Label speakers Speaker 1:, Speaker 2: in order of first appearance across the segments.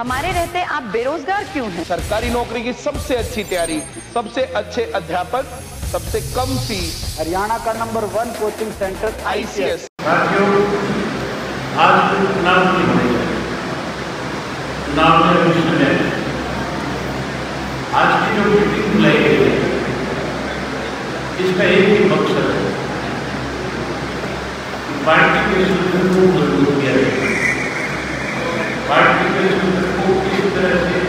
Speaker 1: हमारे रहते आप बेरोजगार क्यों हैं?
Speaker 2: सरकारी नौकरी की सबसे अच्छी तैयारी सबसे अच्छे अध्यापक सबसे कम फ़ीस
Speaker 3: हरियाणा का number one coaching centre
Speaker 2: ICS
Speaker 4: की है आज की जो मीटिंग बुलाई गई है इसका एक ही मकसद है कि पार्टी के सूत्र को मज़बूत किया जाए। पार्टी के सूत्र को किस तरह से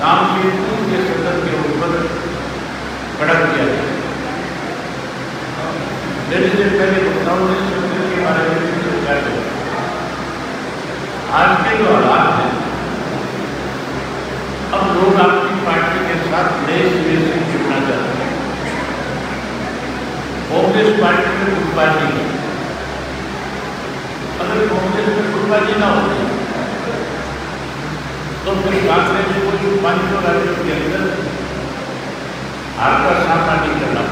Speaker 4: काम के पूर्ण सदन के ऊपर खड़ा किया जाए मेरे से पहले वक्ताओं ने शब्द के बारे में भी चर्चा की आज के जो हालात हैं अब लोग आपकी पार्टी के साथ नए सिरे से जुड़ना चाहते हैं कांग्रेस पार्टी में गुटबाजी है अगर कांग्रेस में गुटबाजी ना होती तो फिर कांग्रेस को जो पाँचों राज्यों के अंदर हार का सामना नहीं करना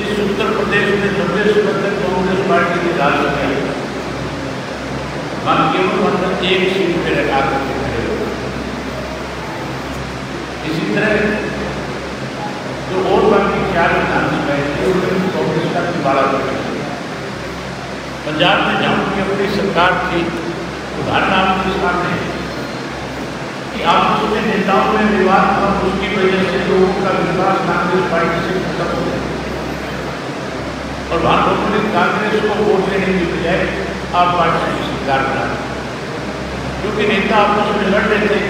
Speaker 4: जिस उत्तर प्रदेश में नब्बे से तक कांग्रेस पार्टी की राज में वहाँ केवल मतलब एक सीट पे रखा करके खड़े हो। इसी तरह जो और बाकी चार विधानसभाएँ थी उनमें कांग्रेस का पिछवाड़ा कर पंजाब में जहाँ की अपनी सरकार थी उदाहरण आपके सामने है कि आपस में नेताओं में विवाद था उसकी वजह से लोगों का विश्वास कांग्रेस पार्टी से खत्म हो गया और लोगों ने कांग्रेस को वोट देने की बजाय आप पार्टी की सरकार बना क्योंकि नेता आपस में लड़ रहे थे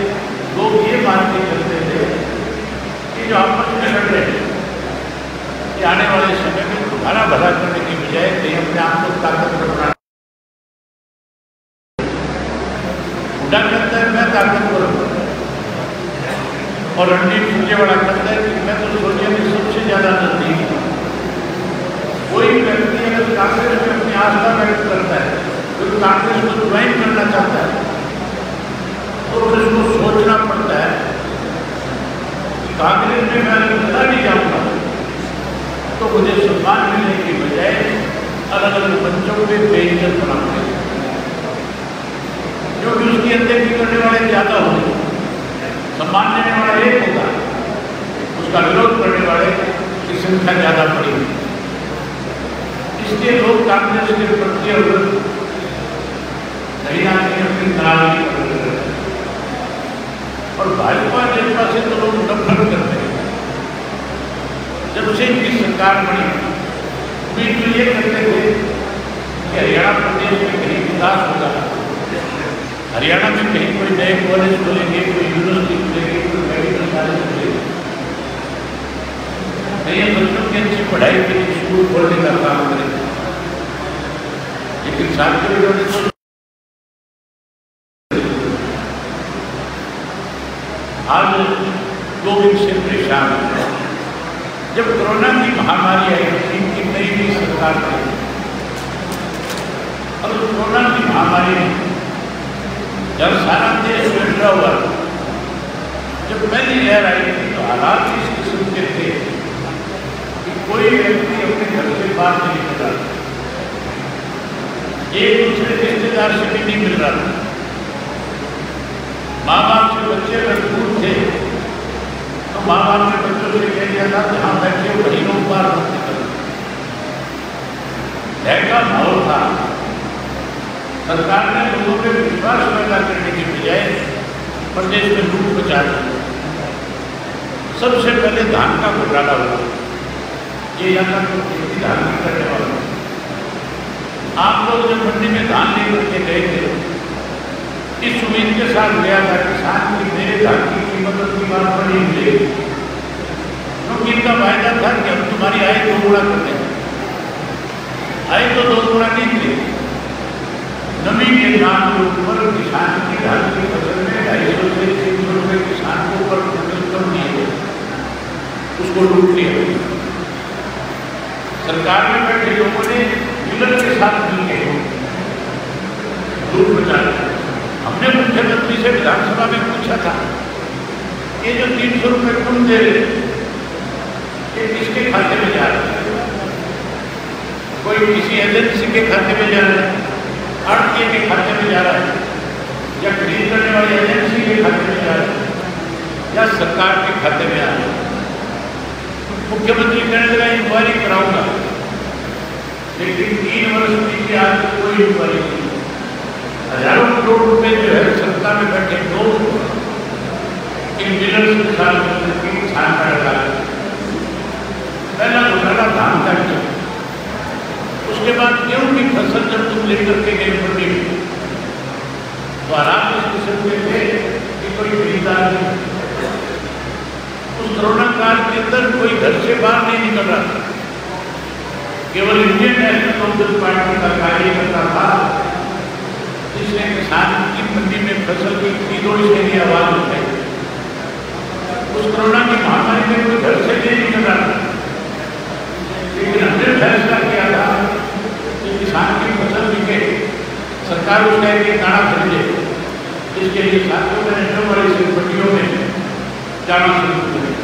Speaker 4: लोग ये मान के चलते थे कि जो आपस में लड़ रहे हैं कि आने वाले समय में तुम्हारा भला करने की बजाय अपने आप को ताकतवर बनाना हुडा कहता है मैं ताकतवर हूँ और रणदीप सुरजेवाला कहता है कि मैं तो सोचिए में सबसे ज़्यादा नज़दीक कोई व्यक्ति अगर कांग्रेस में अपनी आस्था व्यक्त करता है तो कांग्रेस को ज्वाइन करना चाहता है तो फिर उसको सोचना पड़ता है कांग्रेस में मैं बता नहीं जाऊँगा तो मुझे सम्मान मिलने की बजाय अलग अलग मंचों पे बेइज्जत बना पड़ेगा क्योंकि उसकी अनदेखी करने वाले ज़्यादा होंगे? सम्मान देने वाला एक होगा उसका विरोध करने वाले की संख्या ज़्यादा पड़ेगी इसलिए लोग कांग्रेस के प्रति अब कहीं ना कहीं अपनी नाराज़गी हैं। और भाजपा जनता से तो लोग नफरत करते हैं। जब से इनकी सरकार बनी उम्मीद तो ये करते थे कि हरियाणा प्रदेश में कहीं विकास होगा हरियाणा में कहीं कोई नए कॉलेज खोलेंगे कोई यूनिवर्सिटी खुलेगी कोई मेडिकल कॉलेज खुलेगी कहीं बच्चों की अच्छी पढ़ाई के लिए स्कूल खोलने का काम करेंगे लेकिन साथियों इन्होंने तो आज लोग इनसे परेशान हैं जब कोरोना की महामारी आई इनकी नई नई सरकार थी अब कोरोना की महामारी में जब सारा देश में डरा हुआ जब पहली लहर आई थी तो हालात इस किस्म के थे कि कोई व्यक्ति अपने घर से बाहर नहीं निकल रहा एक दूसरे रिश्तेदार से भी नहीं मिल रहा था। माँ बाप से बच्चे दूर थे। तो माँ बाप ने बच्चों से कह दिया था जहाँ बैठे वही लोग मत निकल भय का माहौल था। सरकार ने लोगों में विश्वास पैदा करने के बजाय प्रदेश में लूट बचा दी सबसे पहले धान का घोटाला हुआ। ये यहाँ तो खेती धान की करने वाला आप लोग जब मंडी में धान लेकर के गए थे, इस उम्मीद के साथ गया था की मेरे धान की कीमत की बात पर नहीं। मिलेगी क्योंकि इनका वायदा था कि हम तुम्हारी आय दो गुणा कर देंगे। आय तो दो गुणा नहीं थी। नमी के नाम के ऊपर किसान की धान की फ़सल में ढाई सौ से तीन सौ रुपये किसान को ऊपर कम दिए उसको लूट लिया। सरकार में बैठे लोगों ने मिलर के साथ मिलकर लूट बचा हमने मुख्यमंत्री से विधानसभा में पूछा था, ये जो तीन सौ रुपये तुम दे रहे ये किसके खाते में जा रहे कोई किसी एजेंसी के खाते में जा रहे आड़तीय के खाते में जा रहा है, या खरीद करने वाली एजेंसी के खाते में जा रहा है, या सरकार के खाते में आ रहा है। मुख्यमंत्री कहने लगा, इंक्वायरी कराऊँगा। लेकिन बीते आज कोई इंक्वायरी नहीं हज़ारों करोड़ रुपए जो है, सत्ता में बैठे दो के की का पहला घोटाला धान का, उसके बाद गेहूँ की फ़सल जब तुम लेकर के गए मंडी में तो आराम इस किस्म के थे कि कोई खरीदार नहीं उस कोरोना काल के अंदर कोई घर से बाहर नहीं निकल रहा था। केवल इंडियन नेशनल कांग्रेस पार्टी का कार्यकर्ता था जिसने किसान की मंडी में फ़सल की खरीदोड़ी के लिए आवाज़ उठाई उस कोरोना की महामारी में कोई घर से नहीं निकल रहा था लेकिन हमने फैसला किया था कि किसान की फ़सल बिके सरकार उसका एक दाना खरीदे इसके लिए साथियों मैंने बड़ी से मंडियों में जाना शुरू किया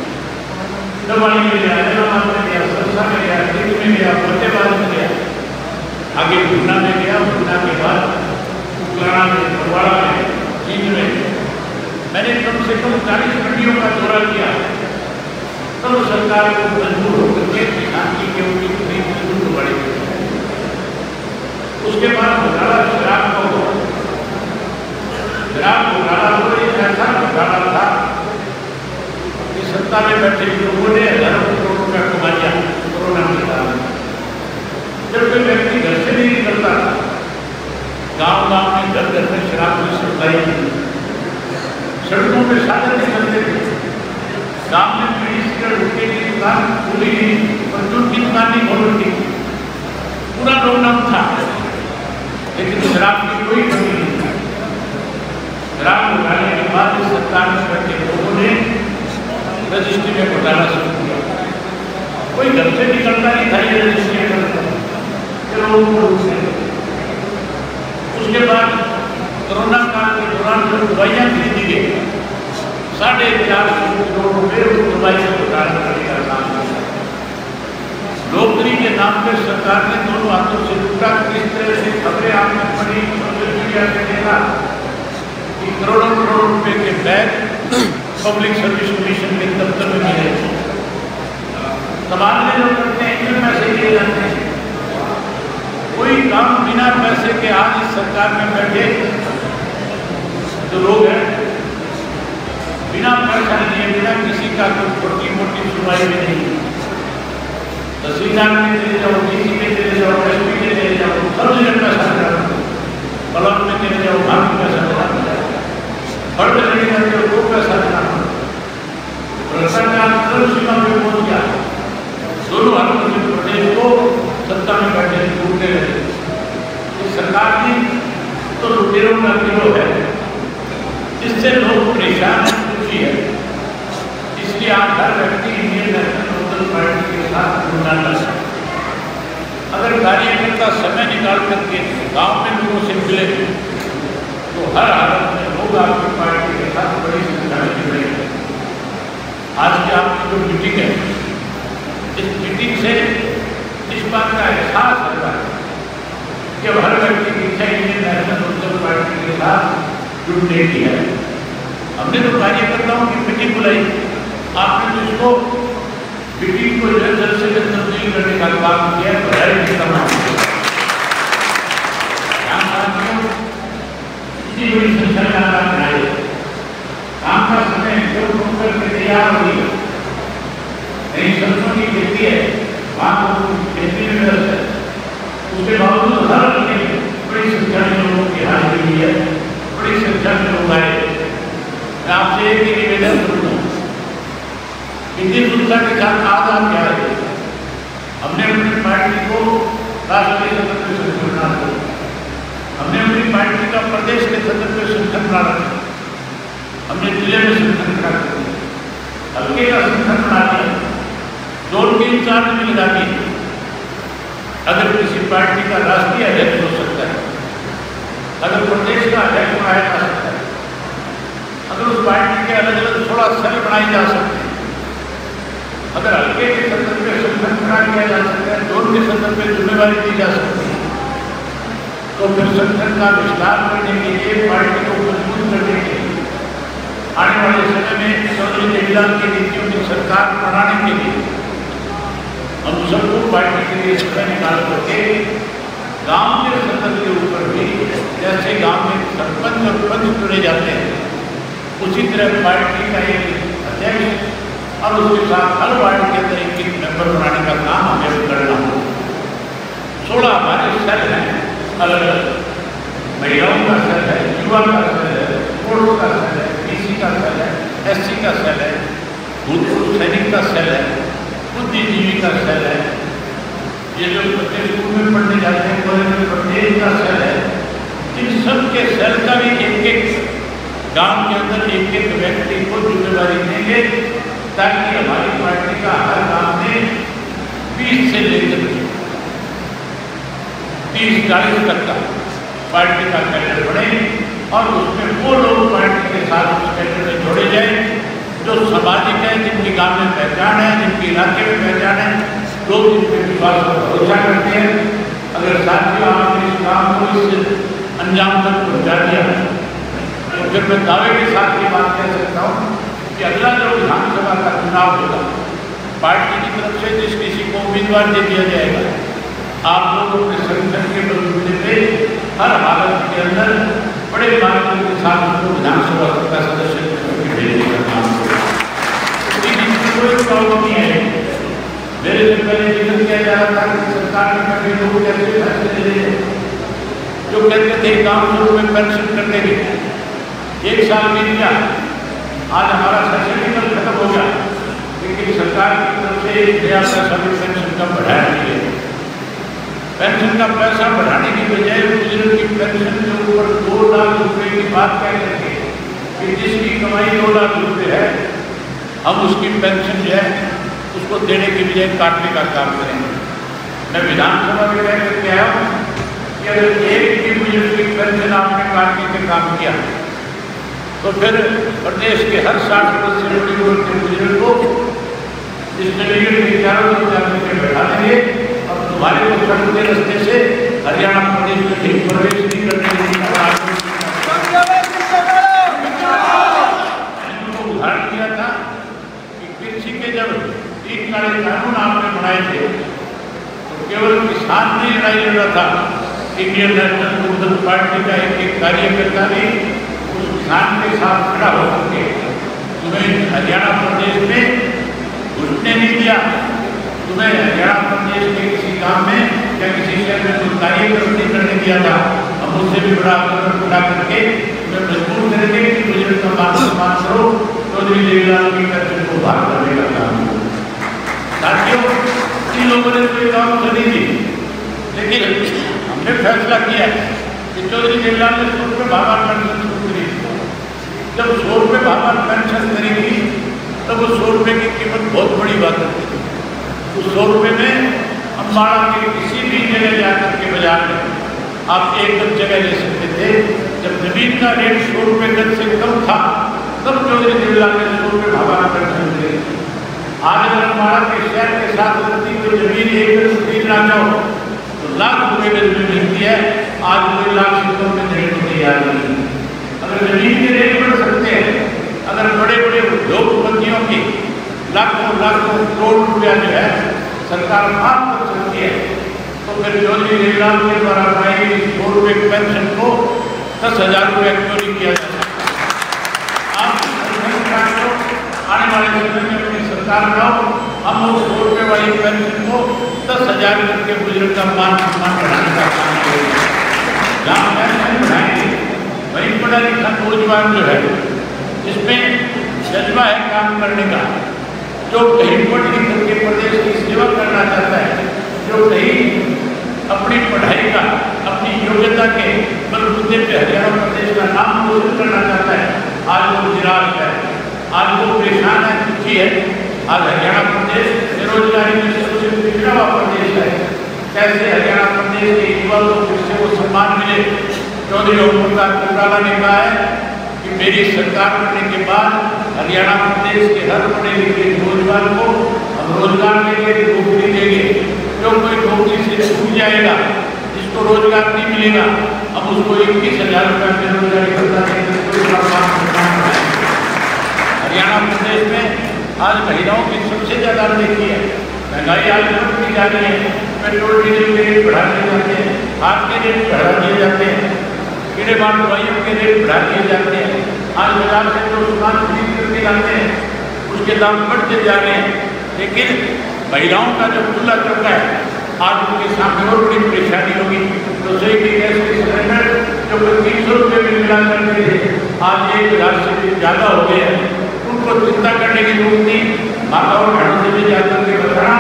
Speaker 4: दवाई में गया हैदराबाद में गया सरसा में गया दिल्ली में गया फतेहबाद में गया आगे भुना में गया भुना के बाद उकलाना में भरवाड़ा में चीन में मैंने कम से कम चालीस मंडियों का दौरा किया तब सरकार को मजबूर होकर के किसान की की ज़रूर बढ़ेगी उसके बाद घोटाला शराब का हुआ घोटाला हुआ एक ऐसा घोटाला था सत्ता में बैठे लोगों ने हज़ारों करोड़ रुपया कमा लिया कोरोना के कारण जब कोई व्यक्ति घर से नहीं निकलता था गाँव गाँव में घर घर में शराब की सप्लाई थी सड़कों में साधन नहीं चलते थे गाँव में बीड़ी सिगरेट हुक्के की दुकान खुली परचून की दुकान नहीं खोल थी पूरा लॉकडाउन था लेकिन शराब की कोई कमी थी उठाने के बाद इस सरकार में बैठे लोगों ने रजिस्ट्री में घोटाला शुरू किया कोई घर से निकलता नहीं था ये रजिस्ट्री उसके बाद कोरोना काल के दौरान जब दवाइयाँ खरीदी गई साढ़े चार सौ करोड़ रुपए उस दवाई से घोटाला करने का काम लोकतरी के नाम पर सरकार ने दोनों हाथों से लूटा किस तरह से खबरें आपने पढ़ी सोशल मीडिया पे देखा कि करोड़ों करोड़ रुपए के बैग पब्लिक सर्विस कमीशन के दफ्तर में मिले तबादले जो करते हैं, इनमें पैसे दिए जाते हैं। कोई काम बिना पैसे के आज इस सरकार में बैठे जो लोग हैं, बिना पैसा लिए, बिना किसी का कोई छोटी मोटी सुनवाई में नहीं। तहसीलदार में चले जाओ, डीसी में चले जाओ एस पी में चले जाओ, सब जगह पैसा दिला ब्लॉक में चले जाओ वहाँ भी पैसा दिला वो पैसा देना भ्रष्टाचार सर्व सीमा पे पहुँच गया दोनों हाथों से प्रदेश को सत्ता में बैठे लूटने लगे। इस सरकार की तो लुटेरों का गिरोह है। इससे लोग परेशान दुखी है। इसलिए आज हर व्यक्ति इंडियन नेशनल कांग्रेस पार्टी के साथ जुड़ना चाहता अगर कार्यकर्ता समय निकाल करके गाँव में लोगों से मिले तो हर हालत में आपकी पार्टी के साथ बड़ी संख्या में जुड़ेंगे आज की आपकी जो मीटिंग है इस मीटिंग से इस बात का एहसास है कि अब हर व्यक्ति की इच्छा इंडियन नेशनल कांग्रेस पार्टी के साथ जुड़ने की है हमने तो कार्यकर्ताओं की मीटिंग बुलाई आपने तो इसको मीटिंग को जल्द से जल्द तब्दील करने का काम किया तो है इतनी बड़ी संख्या में आप बनाए काम का समय जो ठोकर के तैयार हो गई कहीं सरसों की खेती है। वहाँ खेती में व्यस्त है। उसके बावजूद हर महीने बड़ी संख्या में लोगों की हाजिरी हुई है। बड़ी संख्या में लोग आए मैं आपसे एक ही निवेदन करूँगा। इतनी सुरक्षा के साथ आज क्या है? हमने अपनी पार्टी को राष्ट्रीय सदस्य से जुड़ना हमने अपनी पार्टी का प्रदेश के सदन में संगठन रखा। हमने ज़िले में संगठन खड़ा कर हल्के का संगठन बना दिया। जोड़ के इंचार्ज भी लगा दिए। अगर किसी पार्टी का राष्ट्रीय अध्यक्ष हो सकता है, अगर प्रदेश का अध्यक्ष बनाया जा सकता है, अगर उस पार्टी के अलग अलग थोड़ा सेल बनाए जा सकते हैं, अगर हल्के के संदर्भ में संगठन खड़ा किया जा सकता है जोड़ के संदर्भ में जिम्मेवारी दी जा सकती है तो फिर संगठन का विस्तार करने के लिए पार्टी को मज़बूत करने के लिए। आने वाले समय में चौधरी जयलाल की नीतियों की सरकार बनाने के लिए हम सबको पार्टी के लिए समय निकाल करके गाँव के सदन के ऊपर भी, जैसे गाँव में सरपंच और पंच चुने जाते हैं, उसी तरह पार्टी का एक अध्यक्ष और उसके साथ हर वार्ड के अंदर एक मेंबर बनाने का काम हमें करना हो सोलह हमारे सेल हैं। अलग अलग महिलाओं का सेल है, युवा का सेल है स्पोर्ट्स का सेल है बीसी का सेल है एससी का सेल है भूतपूर्व सैनिक का सेल है, बुद्धिजीवी का सेल है। ये जो बच्चे स्कूल में पढ़ने जाते हैं, कॉलेज में पढ़ने का सेल है। इन सब के सेल का भी एक एक गाँव के अंदर एक एक व्यक्ति को ज़िम्मेदारी देंगे, ताकि हमारी पार्टी का हर गाँव में बीस से लेकर तक का पार्टी का कैडर बढ़े और उसमें वो लोग पार्टी के साथ उस कैडर में जोड़े जाए, जो सामाजिक है, जिनकी गाँव में पहचान है, जिनके इलाके में पहचान है, लोग जिनके विश्वास पर भरोसा करते हैं। अगर साथियों, आपने इस काम को इस अंजाम तक पहुँचा दिया तो फिर मैं दावे के साथ ये बात कह सकता हूँ कि अगला जो विधानसभा का चुनाव होगा, पार्टी की तरफ़ से जिस किसी को उम्मीदवार दे दिया जाएगा आप लोग अपने संगठन के बलबूते पे हर हालत के अंदर बड़े मार्ग के साथ उनको विधानसभा का सदस्य का काम है। था कि सरकार जो कहते थे, गाँव शुरू में पेंशन करने के एक साल बीत गया। आज हमारा खत्म हो गया। लेकिन सरकार की तरफ़ से एक नया पैसा भी पेंशन का बढ़ाया है पेंशन का पैसा बढ़ाने की बजाय बुज़ुर्ग की पेंशन के ऊपर दो लाख रुपए की बात कह करके कि जिसकी कमाई दो लाख रुपए है, हम उसकी पेंशन जो है, उसको देने की बजाय काटने का काम करेंगे। मैं विधानसभा में कह करके आया हूँ कि अगर एक भी बुज़ुर्ग की पेंशन आपने काटने का काम किया तो फिर प्रदेश के हर साठ वर्ष से के बुज़ुर्ग को इस चंडीगढ़ के चारों बैठा देंगे। तुम्हारे को सड़क के रास्ते से हरियाणा प्रदेश में ठीक प्रवेश नहीं करने उदाहरण दिया था कि कृषि के जब तीन काले कानून आपने बनाए थे तो केवल किसान नहीं लड़ाई था। इंडियन नेशनल पार्टी का एक एक कार्यकर्ता भी उस किसान के साथ खड़ा होकर के तुम्हें हरियाणा प्रदेश में घुसने नहीं दिया। तुम्हें हरियाणा प्रदेश के किसी गाँव में या किसी शहर में कोई कार्यक्रम नहीं करने दिया था? हम उससे भी बड़ा कदम उठा करके तुम्हें मजबूर करेंगे कि बुज़ुर्ग का मान सम्मान करो चौधरी देवीलाल की कर्ज को बाहर करने का काम। साथियों, इन लोगों ने कोई काम नहीं दी लेकिन हमने फैसला किया कि चौधरी देवीलाल ने सौ रुपये भावा पेंशन शुरू करी जब सौ रुपये भावा पेंशन करेगी, तब उस सौ रुपये की कीमत बहुत बड़ी बात थी उस सौ रुपये में अम्बाड़ा के किसी भी जगह जाकर के बाज़ार में आप एक गज जगह ले सकते थे। जब ज़मीन का रेट सौ रुपये गज से कम था, तब चौधरी देवीलाल ने सौ रुपये भावा पेंशन करी आज अगर अम्बाड़ा के शहर के साथ लगती कोई ज़मीन एक गज खरीदना चाहो तो लाख रुपये गज में मिलती है, आज कोई लाख से कम में देने को तैयार नहीं अगर ज़मीन के रेट बढ़ सकते हैं, अगर बड़े बड़े उद्योगपतियों की लाखों लाखों करोड़ रुपया जो है सरकार माफ़ कर सकती है। तो फिर चौधरी देवीलाल के द्वारा बनाई गई सौ रुपये पेंशन को दस हज़ार रुपये नहीं किया जा सकता आप आने वाले समय में अपनी सरकार बनाओ। हम उस सौ रुपये वाली पेंशन को दस हज़ार करके बुज़ुर्ग का मान सम्मान बढ़ाने का काम करेंगे। जहाँ पेंशन बढ़ाएँगे वहीं पढ़ा लिखा नौजवान जो है, जिसमें जज्बा है काम करने का। जो कहीं पढ़ लिख करके प्रदेश की सेवा करना चाहता है, जो कहीं अपनी पढ़ाई का, अपनी योग्यता के बलबूते पे हरियाणा प्रदेश का नाम रोशन करना चाहता है, आज वो निराश है, आज वो परेशान है, दुखी है। आज हरियाणा प्रदेश बेरोजगारी में सबसे पिछड़ा हुआ प्रदेश है। कैसे हरियाणा प्रदेश के युवा को फिर से वो सम्मान मिले? चौधरी ओम प्रकाश चौटाला ने कहा है कि मेरी सरकार बनने के बाद हरियाणा प्रदेश के हर पढ़े लिखे नौजवान को हम रोज़गार देंगे नौकरी देंगे। जो कोई नौकरी से छूट जाएगा, जिसको रोज़गार नहीं मिलेगा, अब उसको इक्कीस हज़ार रुपया बेरोजगारी भत्ता देंगे। हरियाणा प्रदेश में आज महिलाओं की सबसे ज़्यादा देखी है। महँगाई आज बढ़ती जा रही है। पेट्रोल, डीजल के रेट बढ़ा दिए जाते हैं। खाद के रेट बढ़ा दिए जाते हैं। कीड़े मार दवाइयों के रेट बढ़ा दिए जाते हैं। आज बाज़ार से जो सामान खरीद करके लाते हैं, उसके दाम बढ़ते जा रहे हैं। लेकिन महिलाओं का जो खुला चौका है, आज उनके सामने और बड़ी परेशानी होगी। रसोई की गैस के सिलेंडर जो तीन सौ रुपये में मिला करते थे, आज एक हज़ार से ज़्यादा हो गए हैं। उनको चिंता करने की ज़रूरत नहीं। माता और बहनों से भी जाकर के बताना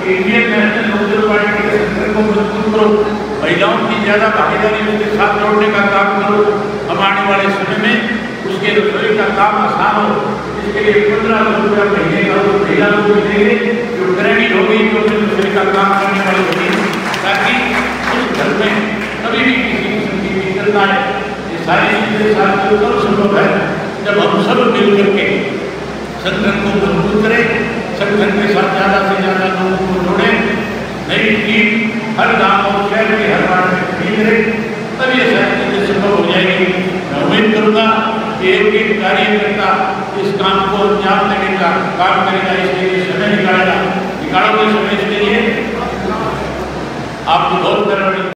Speaker 4: कि इंडियन नेशनल लोकदल पार्टी के संगठन को मज़बूत करो। महिलाओं की ज़्यादा भागीदारी उसके साथ जोड़ने का काम करो। हम आने वाले समय में उसके रसोई का काम आसान हो, इसके लिए पंद्रह सौ रुपया महीने का वो महिला को मिलेंगे जो ग्रहणी होगी जो फिर रसोई का काम करने वाली होगी ताकि उस घर में कभी भी किसी किस्म की दिक्कत ना आए। ये सारी चीज़ें साथ में तब संभव है जब हम सब मिल करके संगठन को मज़बूत करें संगठन के साथ ज़्यादा से ज़्यादा लोगों को जोड़ें नई टीम हर गाँव और शहर के हर वार्ड में खड़ी करें तब ये सारी चीज़ें संभव हो जाएगी मैं उम्मीद करूँगा कि एक एक कार्यकर्ता इस काम को अंजाम देने का, काम करेगा इसके लिए समय निकालेगा। निकालोगे समय इसके लिए? आपको बहुत तरह